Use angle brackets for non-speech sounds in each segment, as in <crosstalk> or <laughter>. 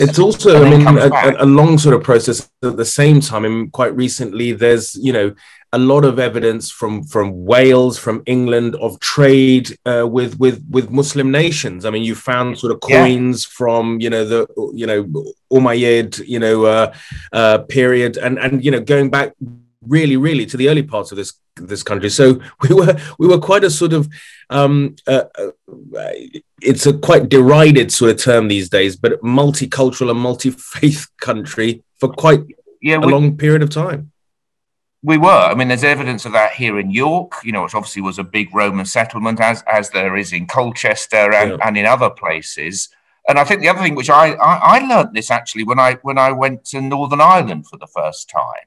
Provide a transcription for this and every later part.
It's also, I mean, a, a, long sort of process. At the same time, I mean, quite recently, there's you know a lot of evidence from from Wales, from England, of trade uh, with with with Muslim nations. I mean, you found sort of coins yeah. from you know the you know Umayyad you know uh, uh, period, and and you know going back really really to the early parts of this this country. So we were we were quite a sort of um, uh, uh, it's a quite derided sort of term these days, but multicultural and multi-faith <laughs> country for quite yeah, we, a long period of time. We were. I mean, there's evidence of that here in York, you know, which obviously was a big Roman settlement, as as there is in Colchester and, yeah. and in other places. And I think the other thing, which I, I, I learned this actually when I when I went to Northern Ireland for the first time,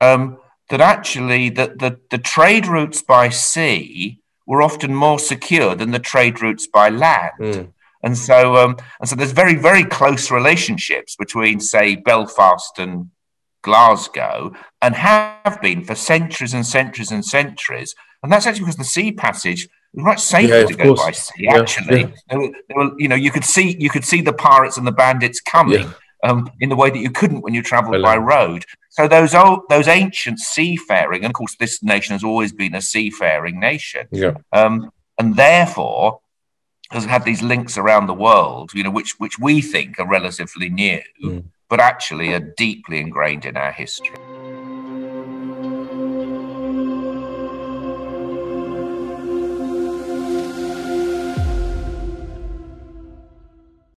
um, that actually the, the, the trade routes by sea were often more secure than the trade routes by land. Mm. And so, um, and so, there's very, very close relationships between, say, Belfast and Glasgow and have been for centuries and centuries and centuries. And that's actually because the sea passage was much safer yeah, to go course. by sea. Yeah, actually, yeah. There were, there were, you know, you could see you could see the pirates and the bandits coming um, in the way that you couldn't when you travelled by road. So those old, those ancient seafaring, and of course, this nation has always been a seafaring nation. Yeah. Um, and therefore has had these links around the world, you know, which which we think are relatively new. Mm but actually are deeply ingrained in our history.